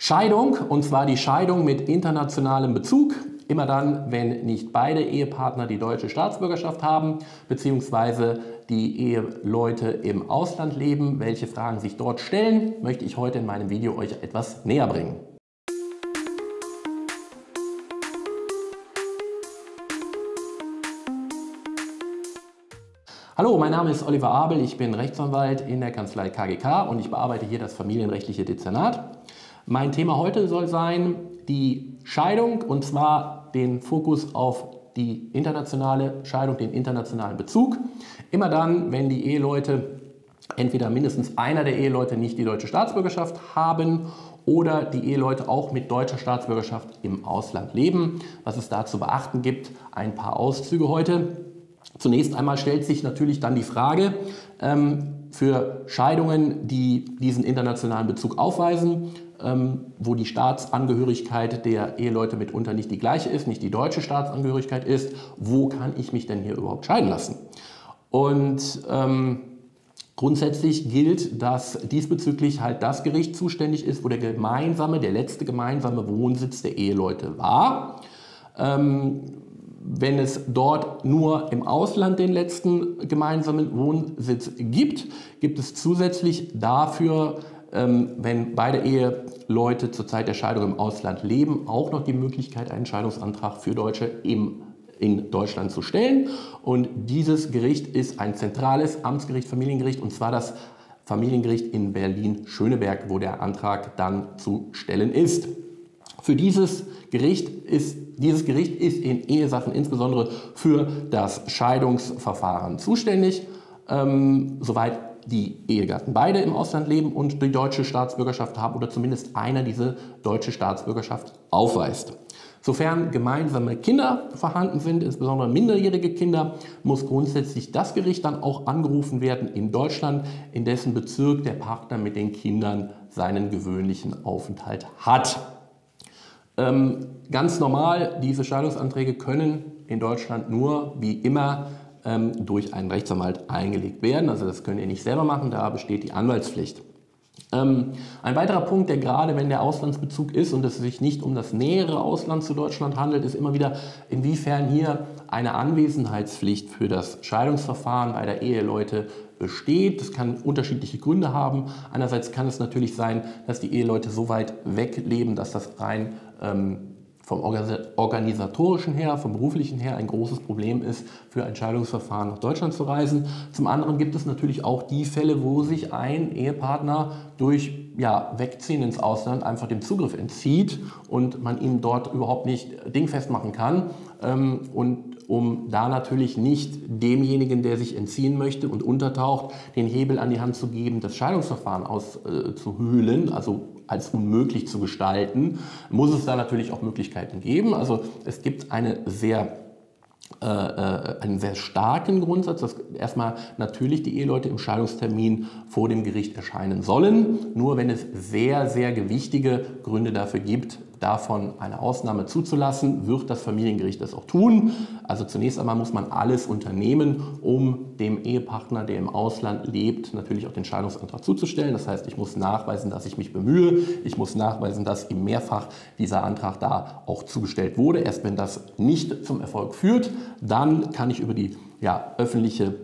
Scheidung, und zwar die Scheidung mit internationalem Bezug, immer dann, wenn nicht beide Ehepartner die deutsche Staatsbürgerschaft haben, beziehungsweise die Eheleute im Ausland leben. Welche Fragen sich dort stellen, möchte ich heute in meinem Video euch etwas näher bringen. Hallo, mein Name ist Oliver Abel, ich bin Rechtsanwalt in der Kanzlei KGK und ich bearbeite hier das familienrechtliche Dezernat. Mein Thema heute soll sein die Scheidung und zwar den Fokus auf die internationale Scheidung, den internationalen Bezug. Immer dann, wenn die Eheleute entweder mindestens einer der Eheleute nicht die deutsche Staatsbürgerschaft haben oder die Eheleute auch mit deutscher Staatsbürgerschaft im Ausland leben. Was es da zu beachten gibt, ein paar Auszüge heute. Zunächst einmal stellt sich natürlich dann die Frage, ähm, für Scheidungen, die diesen internationalen Bezug aufweisen, ähm, wo die Staatsangehörigkeit der Eheleute mitunter nicht die gleiche ist, nicht die deutsche Staatsangehörigkeit ist, wo kann ich mich denn hier überhaupt scheiden lassen? Und ähm, grundsätzlich gilt, dass diesbezüglich halt das Gericht zuständig ist, wo der gemeinsame, der letzte gemeinsame Wohnsitz der Eheleute war. Ähm, wenn es dort nur im Ausland den letzten gemeinsamen Wohnsitz gibt, gibt es zusätzlich dafür, ähm, wenn beide Eheleute zur Zeit der Scheidung im Ausland leben, auch noch die Möglichkeit, einen Scheidungsantrag für Deutsche im in Deutschland zu stellen. Und dieses Gericht ist ein zentrales Amtsgericht, Familiengericht, und zwar das Familiengericht in Berlin-Schöneberg, wo der Antrag dann zu stellen ist. Für dieses Gericht ist, dieses Gericht ist in Ehesachen insbesondere für das Scheidungsverfahren zuständig, ähm, soweit die Ehegatten beide im Ausland leben und die deutsche Staatsbürgerschaft haben oder zumindest einer diese deutsche Staatsbürgerschaft aufweist. Sofern gemeinsame Kinder vorhanden sind, insbesondere minderjährige Kinder, muss grundsätzlich das Gericht dann auch angerufen werden in Deutschland, in dessen Bezirk der Partner mit den Kindern seinen gewöhnlichen Aufenthalt hat. Ähm, ganz normal, diese Scheidungsanträge können in Deutschland nur, wie immer, ähm, durch einen Rechtsanwalt eingelegt werden. Also das könnt ihr nicht selber machen, da besteht die Anwaltspflicht. Ähm, ein weiterer Punkt, der gerade wenn der Auslandsbezug ist und es sich nicht um das nähere Ausland zu Deutschland handelt, ist immer wieder, inwiefern hier eine Anwesenheitspflicht für das Scheidungsverfahren bei der Eheleute besteht. Das kann unterschiedliche Gründe haben. Einerseits kann es natürlich sein, dass die Eheleute so weit weg leben, dass das rein ähm, vom organisatorischen her, vom beruflichen her ein großes Problem ist, für Entscheidungsverfahren nach Deutschland zu reisen. Zum anderen gibt es natürlich auch die Fälle, wo sich ein Ehepartner durch ja, Wegziehen ins Ausland einfach dem Zugriff entzieht und man ihn dort überhaupt nicht dingfest machen kann. Ähm, und um da natürlich nicht demjenigen, der sich entziehen möchte und untertaucht, den Hebel an die Hand zu geben, das Scheidungsverfahren auszuhöhlen, also als unmöglich zu gestalten, muss es da natürlich auch Möglichkeiten geben. Also es gibt eine sehr äh, äh, einen sehr starken Grundsatz, dass erstmal natürlich die Eheleute im Scheidungstermin vor dem Gericht erscheinen sollen. Nur wenn es sehr, sehr gewichtige Gründe dafür gibt, davon eine Ausnahme zuzulassen, wird das Familiengericht das auch tun. Also zunächst einmal muss man alles unternehmen, um dem Ehepartner, der im Ausland lebt, natürlich auch den Scheidungsantrag zuzustellen. Das heißt, ich muss nachweisen, dass ich mich bemühe. Ich muss nachweisen, dass ihm mehrfach dieser Antrag da auch zugestellt wurde. Erst wenn das nicht zum Erfolg führt, dann kann ich über die ja, öffentliche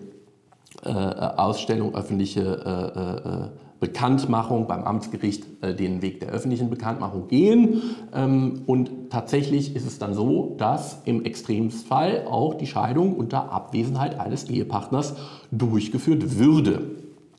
äh, Ausstellung, öffentliche äh, äh, Bekanntmachung beim Amtsgericht äh, den Weg der öffentlichen Bekanntmachung gehen. Ähm, und tatsächlich ist es dann so, dass im Extremfall auch die Scheidung unter Abwesenheit eines Ehepartners durchgeführt würde.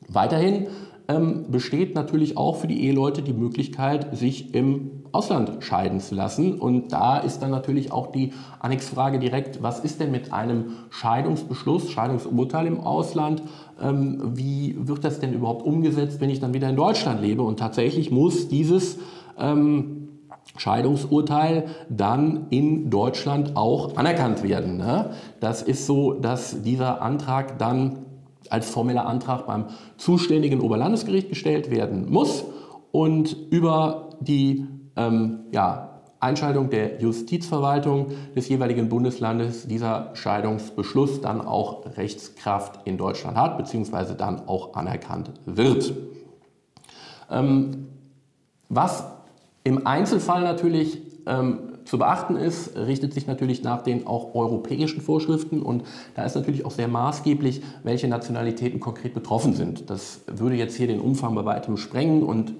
Weiterhin ähm, besteht natürlich auch für die Eheleute die Möglichkeit, sich im Ausland scheiden zu lassen. Und da ist dann natürlich auch die Annexfrage direkt, was ist denn mit einem Scheidungsbeschluss, Scheidungsurteil im Ausland? Ähm, wie wird das denn überhaupt umgesetzt, wenn ich dann wieder in Deutschland lebe? Und tatsächlich muss dieses ähm, Scheidungsurteil dann in Deutschland auch anerkannt werden. Ne? Das ist so, dass dieser Antrag dann als formeller Antrag beim zuständigen Oberlandesgericht gestellt werden muss und über die ähm, ja, Einschaltung der Justizverwaltung des jeweiligen Bundeslandes dieser Scheidungsbeschluss dann auch Rechtskraft in Deutschland hat, beziehungsweise dann auch anerkannt wird. Ähm, was Im Einzelfall natürlich ähm, zu beachten ist, richtet sich natürlich nach den auch europäischen Vorschriften und da ist natürlich auch sehr maßgeblich, welche Nationalitäten konkret betroffen sind. Das würde jetzt hier den Umfang bei weitem sprengen und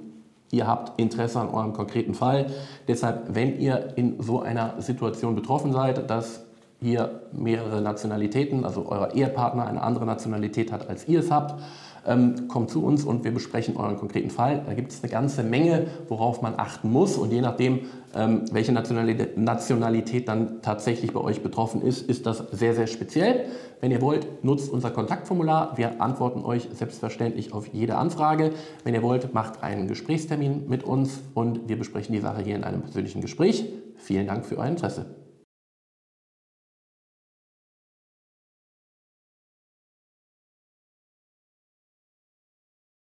ihr habt Interesse an eurem konkreten Fall. Deshalb, wenn ihr in so einer Situation betroffen seid, dass hier mehrere Nationalitäten, also euer Ehepartner eine andere Nationalität hat, als ihr es habt, ähm, kommt zu uns und wir besprechen euren konkreten Fall. Da gibt es eine ganze Menge, worauf man achten muss und je nachdem, ähm, welche Nationalität, Nationalität dann tatsächlich bei euch betroffen ist, ist das sehr, sehr speziell. Wenn ihr wollt, nutzt unser Kontaktformular. Wir antworten euch selbstverständlich auf jede Anfrage. Wenn ihr wollt, macht einen Gesprächstermin mit uns und wir besprechen die Sache hier in einem persönlichen Gespräch. Vielen Dank für euer Interesse.